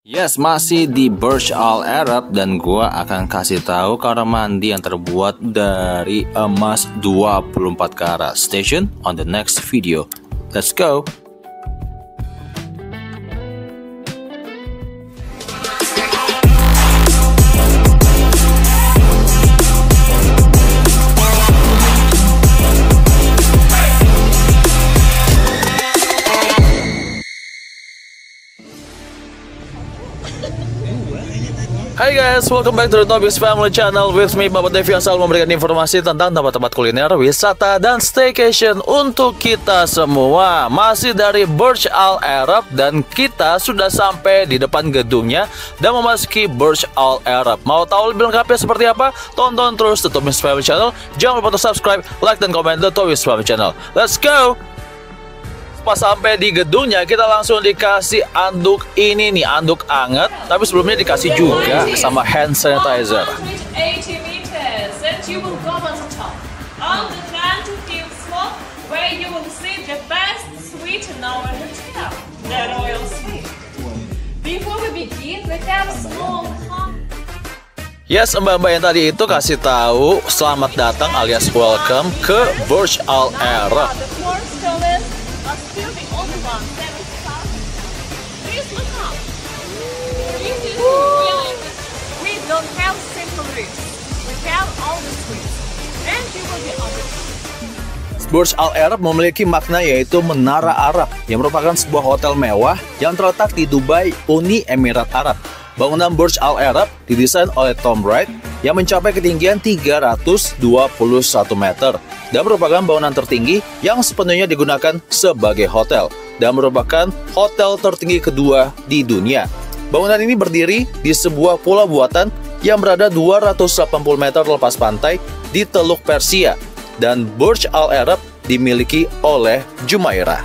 Yes, masih di Burj Al Arab dan gua akan kasih tahu kamar mandi yang terbuat dari emas 24 karat. Station on the next video. Let's go. Hai guys, welcome back to the Tobi's Family Channel. With me Bapak Devi yang selalu memberikan informasi tentang tempat-tempat kuliner, wisata, dan staycation untuk kita semua. Masih dari Burj Al Arab dan kita sudah sampai di depan gedungnya dan memasuki Burj Al Arab. Mau tahu lebih lengkapnya seperti apa? Tonton terus The Tobi's Family Channel. Jangan lupa untuk subscribe, like, dan komen The Tobi's Family Channel. Let's go! Pas sampai di gedungnya kita langsung dikasih anduk ini nih anduk anget tapi sebelumnya dikasih juga sama hand sanitizer 80 meters and you will go on the top on the 25th floor where you will see the best suite in our hotel the royal suite before we begin we have a small hum- Yes, mbak-mbak yang tadi itu kasih tahu selamat datang alias welcome ke Burj Al Arab. The only one 70,000 please look up this is really we don't have simple rooms we have all the and you will be on Burj Al Arab memiliki makna yaitu Menara Arab yang merupakan sebuah hotel mewah yang terletak di Dubai, Uni Emirat Arab. Bangunan Burj Al Arab didesain oleh Tom Wright yang mencapai ketinggian 321 meter dan merupakan bangunan tertinggi yang sepenuhnya digunakan sebagai hotel dan merupakan hotel tertinggi kedua di dunia. Bangunan ini berdiri di sebuah pulau buatan yang berada 280 meter lepas pantai di Teluk Persia dan Burj Al Arab dimiliki oleh Jumairah.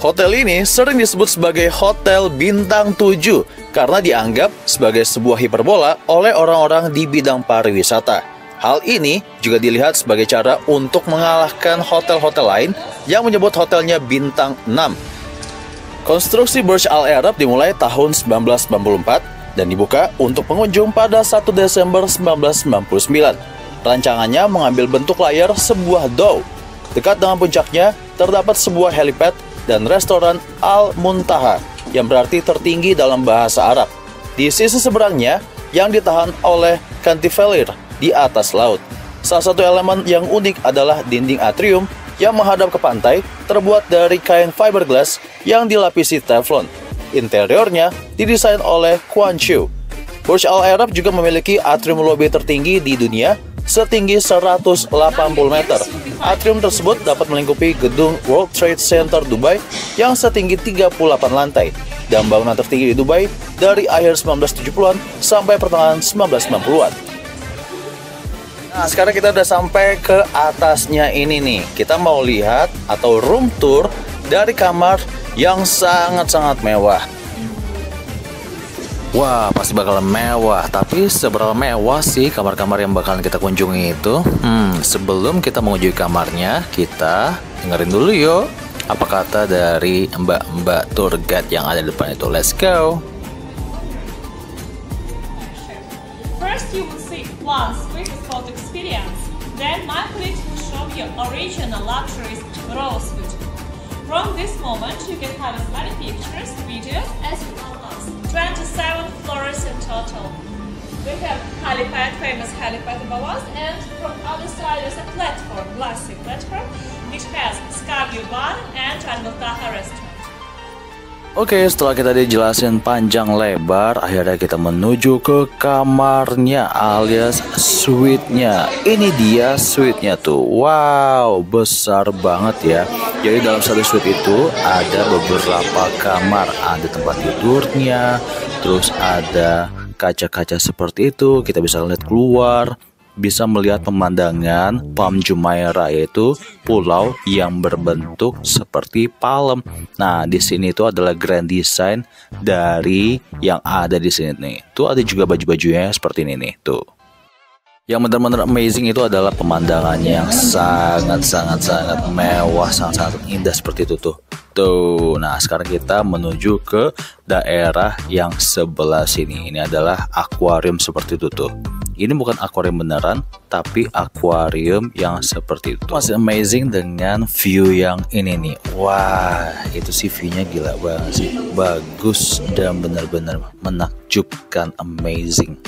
Hotel ini sering disebut sebagai Hotel Bintang 7 karena dianggap sebagai sebuah hiperbola oleh orang-orang di bidang pariwisata. Hal ini juga dilihat sebagai cara untuk mengalahkan hotel-hotel lain yang menyebut hotelnya Bintang 6. Konstruksi Burj Al Arab dimulai tahun 1994 dan dibuka untuk pengunjung pada 1 Desember 1999. Rancangannya mengambil bentuk layar sebuah dome. Dekat dengan puncaknya terdapat sebuah helipad dan restoran Al Muntaha yang berarti tertinggi dalam bahasa Arab. Di sisi seberangnya yang ditahan oleh cantilever di atas laut. Salah satu elemen yang unik adalah dinding atrium yang menghadap ke pantai terbuat dari kain fiberglass yang dilapisi teflon. Interiornya didesain oleh Quan Chiu. Burj Al Arab juga memiliki atrium lobby tertinggi di dunia setinggi 180 meter. Atrium tersebut dapat melingkupi gedung World Trade Center Dubai yang setinggi 38 lantai dan bangunan tertinggi di Dubai dari akhir 1970-an sampai pertengahan 1990-an. Nah, sekarang kita udah sampai ke atasnya ini nih. Kita mau lihat atau room tour dari kamar yang sangat-sangat mewah. Wah, pasti bakal mewah. Tapi seberapa mewah sih kamar-kamar yang bakalan kita kunjungi itu? Hmm, sebelum kita mengunjungi kamarnya, kita dengerin dulu yuk. Apa kata dari mbak-mbak tour guide yang ada di depan itu? Let's go. First, you will see one Then, my colleagues will show you original luxuries royal suite. From this moment, you can have as many pictures, videos as well as 27 floors in total. We have helipad, famous helipad above and from other side is a platform, glassy platform, which has sky view bar and Al Taha restaurant. Oke, setelah kita dijelasin panjang lebar, akhirnya kita menuju ke kamarnya alias suite-nya. Ini dia suite-nya tuh. Wow, besar banget ya. Jadi dalam satu suite itu ada beberapa kamar, ada tempat tidurnya, terus ada kaca-kaca seperti itu. Kita bisa lihat keluar, bisa melihat pemandangan Palm Jumeirah yaitu pulau yang berbentuk seperti palem. Nah, di sini itu adalah grand design dari yang ada di sini nih. Tuh ada juga baju-bajunya seperti ini nih, tuh. Yang benar-benar amazing itu adalah pemandangannya yang sangat-sangat-sangat mewah, sangat-sangat indah seperti itu tuh. Tuh, nah sekarang kita menuju ke daerah yang sebelah sini. Ini adalah akuarium seperti itu tuh. Ini bukan akuarium beneran, tapi akuarium yang seperti itu. Masih amazing dengan view yang ini nih. Wah, itu sih view-nya gila banget sih. Bagus dan benar-benar menakjubkan, amazing.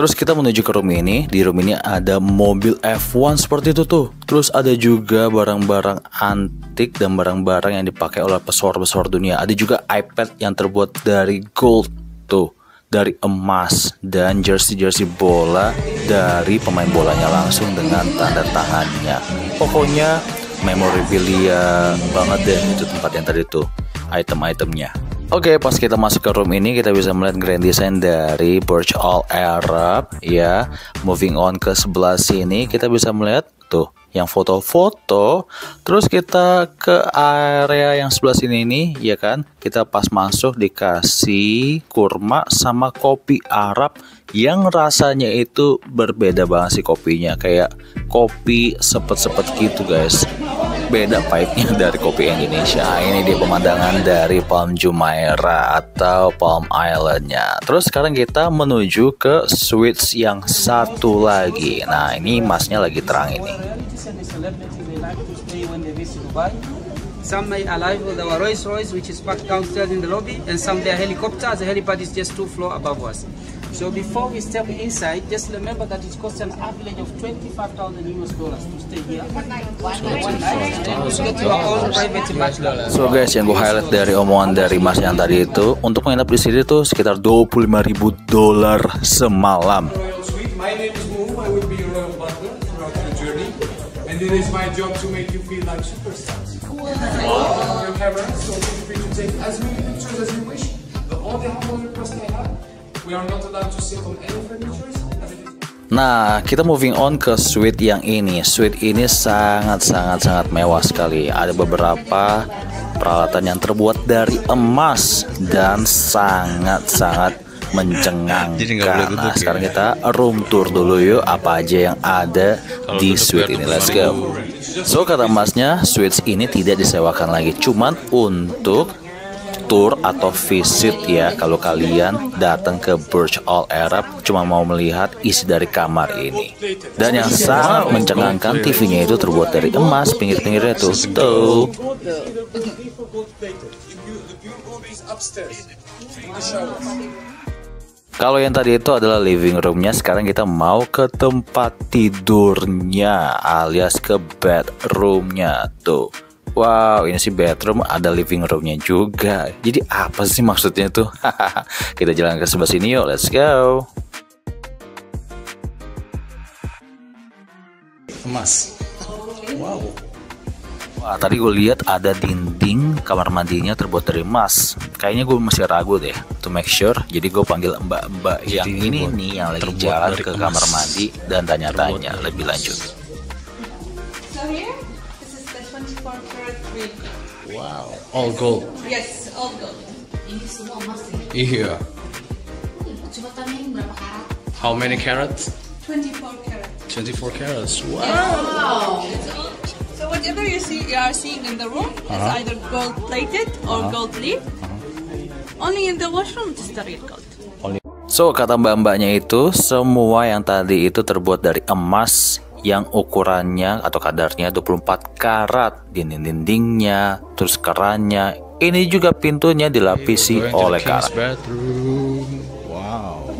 Terus kita menuju ke room ini. Di room ini ada mobil F1 seperti itu tuh. Terus ada juga barang-barang antik dan barang-barang yang dipakai oleh pesohor-pesohor dunia. Ada juga iPad yang terbuat dari gold tuh, dari emas dan jersey-jersey bola dari pemain bolanya langsung dengan tanda tangannya. Pokoknya memorabilia banget deh itu tempat yang tadi tuh item-itemnya. Oke, pas kita masuk ke room ini kita bisa melihat grand design dari Burj Al Arab ya. Moving on ke sebelah sini kita bisa melihat tuh yang foto-foto. Terus kita ke area yang sebelah sini ini ya kan. Kita pas masuk dikasih kurma sama kopi Arab yang rasanya itu berbeda banget sih kopinya kayak kopi sepet-sepet gitu guys beda pahitnya dari kopi Indonesia. Ini dia pemandangan dari Palm Jumeirah atau Palm Islandnya. Terus sekarang kita menuju ke suites yang satu lagi. Nah ini masnya lagi terang ini. Some may arrive with our Rolls Royce, which is parked downstairs in the lobby, and some they are helicopters. The helipad is just two floors above us. So before we step inside, just remember that it costs an average of 25,000 US dollars to stay here. So guys, yang gue highlight dari omongan dari Mas yang tadi itu, untuk menginap di sini tuh sekitar 25.000 dolar semalam. Royal Suite. My name is Moom. I will be your royal butler throughout your journey. And it is my job to make you feel like superstars. Cool. Your camera, so feel free to take as many pictures as you wish. The only humble request I have, we are not allowed to sit on any furniture. Nah, kita moving on ke suite yang ini. Suite ini sangat-sangat-sangat mewah sekali. Ada beberapa peralatan yang terbuat dari emas dan sangat-sangat mencengangkan. Nah, sekarang kita room tour dulu yuk. Apa aja yang ada di suite ini? Let's go. So kata emasnya, suites ini tidak disewakan lagi, cuman untuk tour atau visit ya kalau kalian datang ke Burj Al Arab cuma mau melihat isi dari kamar ini. Dan yang sangat mencengangkan TV-nya itu terbuat dari emas pinggir-pinggirnya tuh. Tuh. Kalau yang tadi itu adalah living roomnya, sekarang kita mau ke tempat tidurnya alias ke bedroomnya. Tuh. Wow, ini sih bedroom ada living roomnya juga. Jadi apa sih maksudnya tuh? kita jalan ke sebelah sini yuk, let's go. emas. Wow. Wah, tadi gue lihat ada dinding kamar mandinya terbuat dari emas. Kayaknya gue masih ragu deh, to make sure. Jadi gue panggil mbak-mbak yang ini nih yang lagi jalan ke emas. kamar mandi dan tanya-tanya lebih lanjut. All gold. Yes, all gold. Ini semua emas ya. Iya. Coba tanyain berapa karat. How many carats? 24 karat. 24 carats. Wow. So whatever you see, you are seeing in the room is either gold plated or gold leaf. Only in the washroom is the real gold. So kata mbak-mbaknya itu semua yang tadi itu terbuat dari emas yang ukurannya atau kadarnya 24 karat dinding-dindingnya terus kerannya ini juga pintunya dilapisi to oleh the karat. Wow.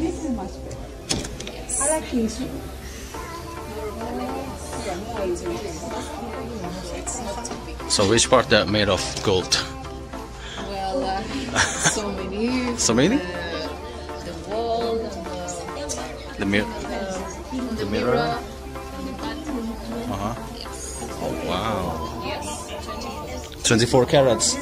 So which part that made of gold? Well, uh, so many. So many? The wall and the, The mirror. the mirror? 24 carats.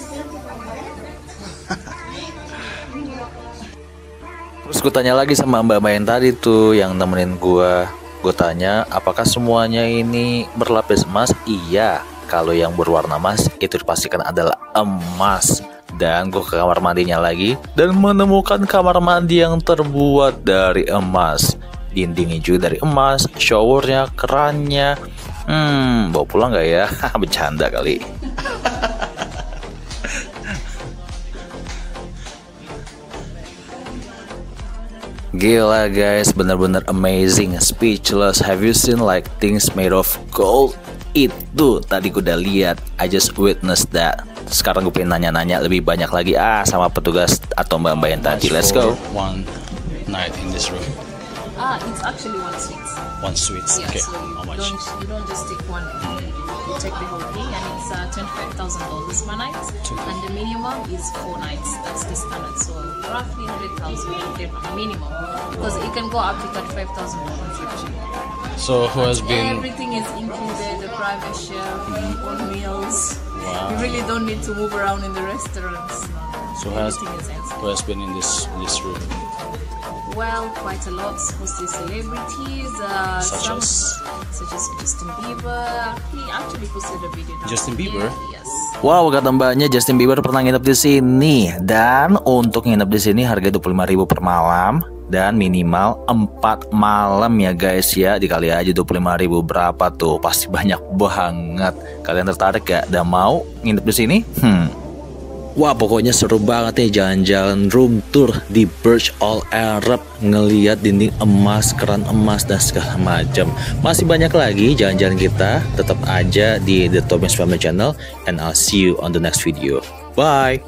terus gue tanya lagi sama mbak-mbak yang tadi tuh yang nemenin gue gue tanya apakah semuanya ini berlapis emas iya kalau yang berwarna emas itu dipastikan adalah emas dan gue ke kamar mandinya lagi dan menemukan kamar mandi yang terbuat dari emas Dindingnya juga dari emas, showernya, kerannya. Hmm, bawa pulang nggak ya? Bercanda kali. Gila guys, bener-bener amazing, speechless. Have you seen like things made of gold? Itu tadi gue udah lihat. I just witnessed that. Sekarang gue pengen nanya-nanya lebih banyak lagi ah sama petugas atau mbak-mbak yang tadi. Let's go. One night in this room. Ah, it's actually one suite. One suite. Yeah, okay. so you How much? don't you don't just take one. Take the whole thing, and it's uh, twenty five thousand dollars per night, and the minimum is four nights. That's the standard. So roughly hundred thousand the minimum, because it can go up to thirty five thousand dollars actually. So who has been? Everything is included: the private chef, own meals. Wow. You really don't need to move around in the restaurants. So has is inside. who has been in this in this room? Well, quite a lot. Mostly celebrities, uh, Such some, as? Such as Justin Bieber. He actually posted a video. down Justin. Bieber? Yes. Wow, kata mbaknya Justin Bieber pernah nginep di sini dan untuk nginep di sini harga 25.000 per malam dan minimal 4 malam ya guys ya dikali aja 25.000 berapa tuh pasti banyak banget kalian tertarik gak dan mau nginep di sini hmm Wah pokoknya seru banget nih jalan-jalan room tour di Burj Al Arab ngeliat dinding emas, keran emas dan segala macam. Masih banyak lagi jalan-jalan kita. Tetap aja di The Thomas Family Channel and I'll see you on the next video. Bye.